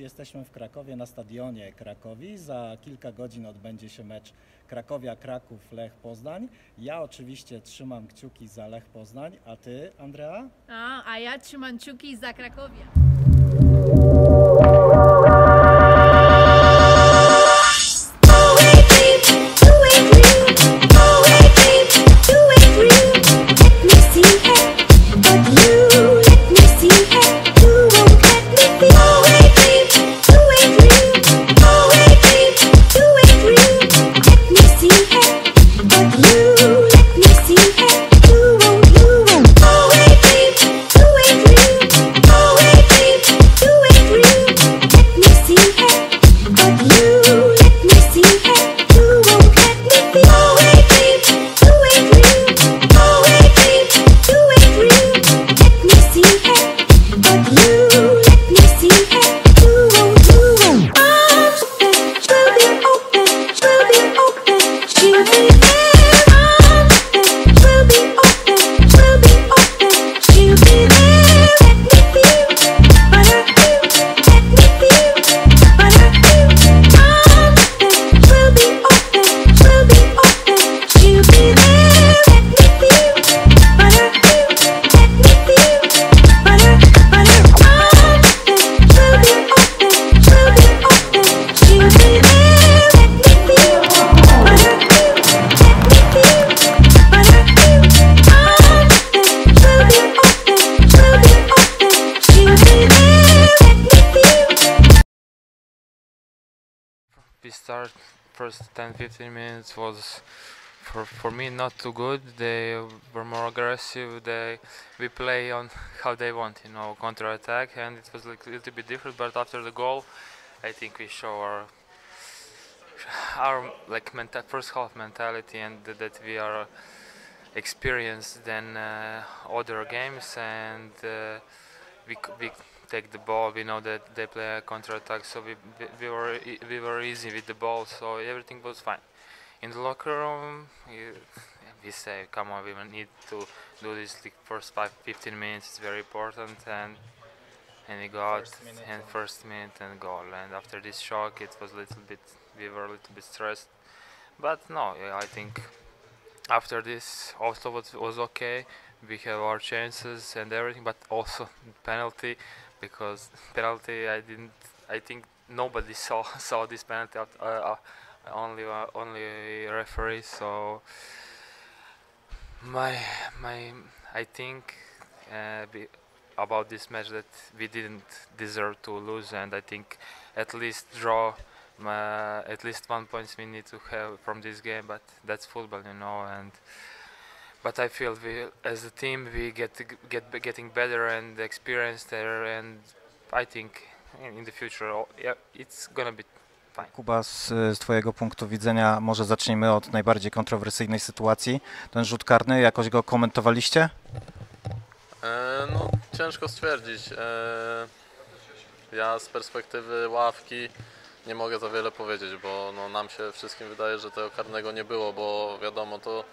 Jesteśmy w Krakowie na stadionie Krakowi. Za kilka godzin odbędzie się mecz Krakowia-Kraków Lech Poznań. Ja oczywiście trzymam kciuki za Lech Poznań, a ty, Andrea? A, a ja trzymam kciuki za Krakowia. you. Start first 10-15 minutes was for for me not too good. They were more aggressive. They we play on how they want you know counter attack and it was like a little bit different but after the goal i think we show our our like menta- first half mentality and th- that we are experienced than uh, other games and uh, we, we take the ball. We know that they play a counter attack, so we, we, we were we were easy with the ball, so everything was fine. In the locker room, you, we say, "Come on, we need to do this like first five, 15 minutes. It's very important." And and we got First and- first minute and goal. And after this shock, it was a little bit. We were a little bit stressed, but no, I think after this also was was okay. We have our chances and everything, but also penalty because penalty I didn't I think nobody saw saw this penalty uh, uh, only uh, only referee so my my I think uh, about this match that we didn't deserve to lose and I think at least draw uh, at least one points we need to have from this game but that's football you know and but I feel we as a team we get get getting better and experienced there and I think in, in the future oh, yeah it's gonna be Kuba, z, z Twojego punktu widzenia może zacznijmy od najbardziej kontrowersyjnej sytuacji. Ten rzut karny, jakoś go komentowaliście? E, no, ciężko stwierdzić. E, ja z perspektywy ławki nie mogę za wiele powiedzieć, bo no, nam się wszystkim wydaje, że tego karnego nie było, bo wiadomo, to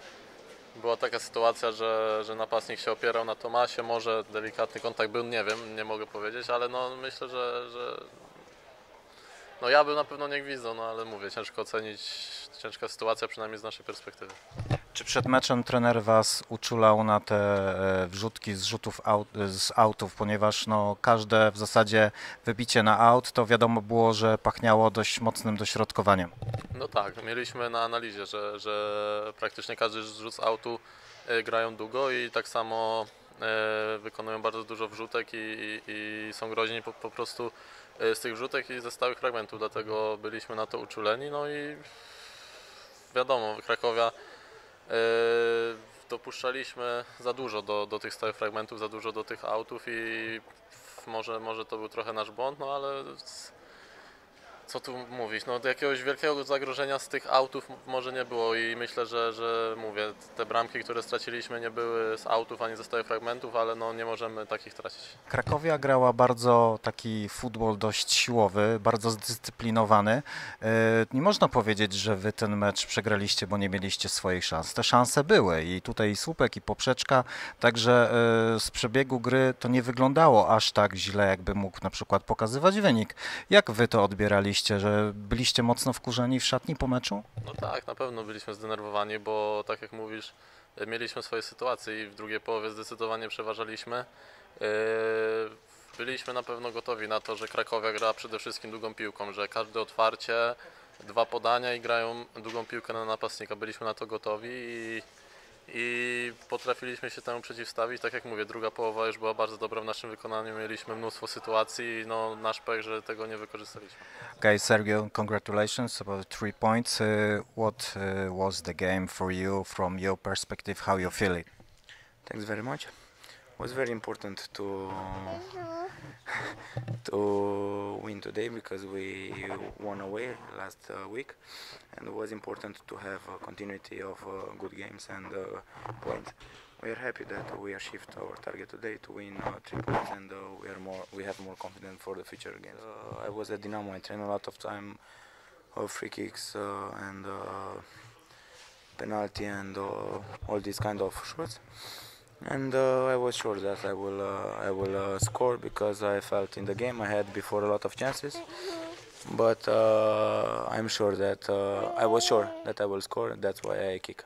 była taka sytuacja, że, że napastnik się opierał na Tomasie, może delikatny kontakt był, nie wiem, nie mogę powiedzieć, ale no, myślę, że, że no, ja bym na pewno nie gwizdał, no ale mówię, ciężko ocenić, ciężka sytuacja przynajmniej z naszej perspektywy. Czy przed meczem trener Was uczulał na te e, wrzutki z rzutów aut, z autów, ponieważ no, każde w zasadzie wybicie na aut to wiadomo było, że pachniało dość mocnym dośrodkowaniem. No tak, mieliśmy na analizie, że, że praktycznie każdy rzut z autu e, grają długo i tak samo e, wykonują bardzo dużo wrzutek i, i, są groźni po, po prostu e, z tych wrzutek i ze stałych fragmentów, dlatego byliśmy na to uczuleni. No i wiadomo, Krakowia dopuszczaliśmy za dużo do, do tych stałych fragmentów, za dużo do tych autów i może, może to był trochę nasz błąd, no ale co tu mówić, no jakiegoś wielkiego zagrożenia z tych autów może nie było i myślę, że, że mówię, te bramki, które straciliśmy nie były z autów ani ze stałych fragmentów, ale no nie możemy takich tracić. Krakowia grała bardzo taki futbol dość siłowy, bardzo zdyscyplinowany. E, Nie można powiedzieć, że wy ten mecz przegraliście, bo nie mieliście swoich szans. Te szanse były i tutaj i słupek, i poprzeczka, także e, z przebiegu gry to nie wyglądało aż tak źle, jakby mógł na przykład pokazywać wynik. Jak wy to odbieraliście, że byliście mocno wkurzeni w szatni po meczu? No tak, na pewno byliśmy zdenerwowani, bo tak jak mówisz, mieliśmy swoje sytuacje i w drugiej połowie zdecydowanie przeważaliśmy. E, Byliśmy na pewno gotowi na to, że Krakowia gra przede wszystkim długą piłką, że każde otwarcie, dwa podania i grają długą piłkę na napastnika. Byliśmy na to gotowi i, i potrafiliśmy się temu przeciwstawić. Tak jak mówię, druga połowa już była bardzo dobra w naszym wykonaniu. Mieliśmy mnóstwo sytuacji i no, nasz pech, że tego nie wykorzystaliśmy. Okay, Sergio, congratulations about three points. Uh, what uh, was the game for you from your perspective? How you feel it? Thanks very much. It was very important to to win today because we won away last uh, week, and it was important to have a continuity of uh, good games and uh, points. We are happy that we achieved our target today to win uh, three points, and uh, we are more we have more confidence for the future games. Uh, I was at Dynamo. I trained a lot of time of free kicks uh, and uh, penalty and uh, all these kind of shots and uh, I was sure that I will uh, I will uh, score because I felt in the game I had before a lot of chances, but uh, I'm sure that uh, I was sure that I will score. And that's why I kick.